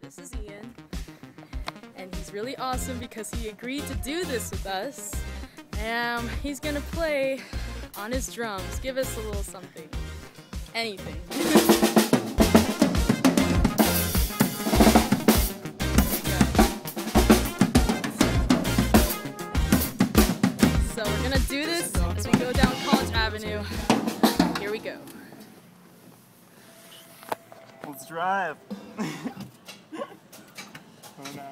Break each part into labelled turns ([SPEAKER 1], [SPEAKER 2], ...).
[SPEAKER 1] This is Ian, and he's really awesome because he agreed to do this with us. Um, he's gonna play on his drums. Give us a little something, anything. Avenue. Here we go.
[SPEAKER 2] Let's drive. oh no.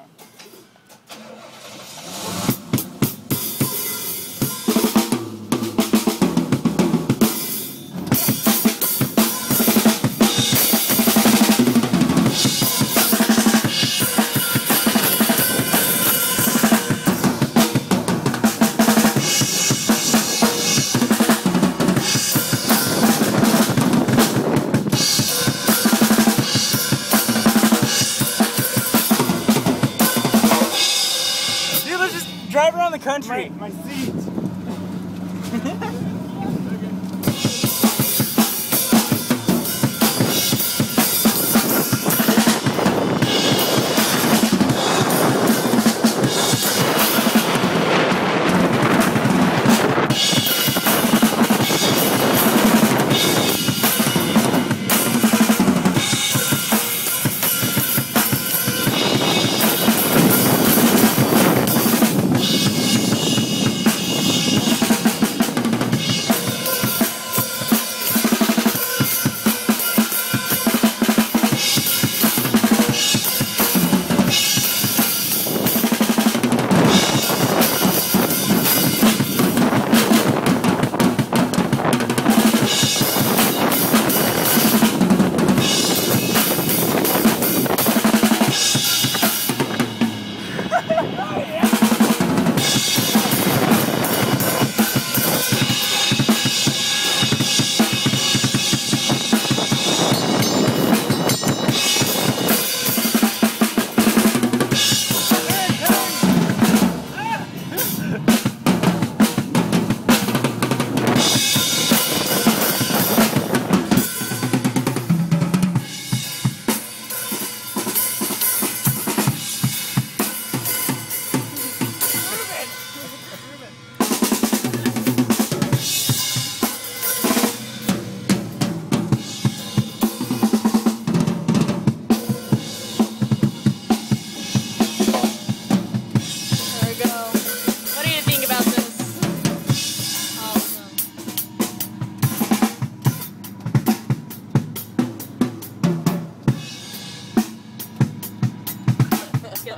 [SPEAKER 2] Drive around the country. My, my seat.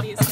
[SPEAKER 1] these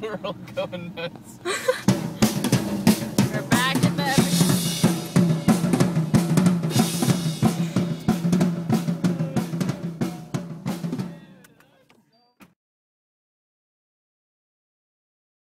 [SPEAKER 3] We're all going nuts.